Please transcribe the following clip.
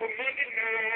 Omega 9.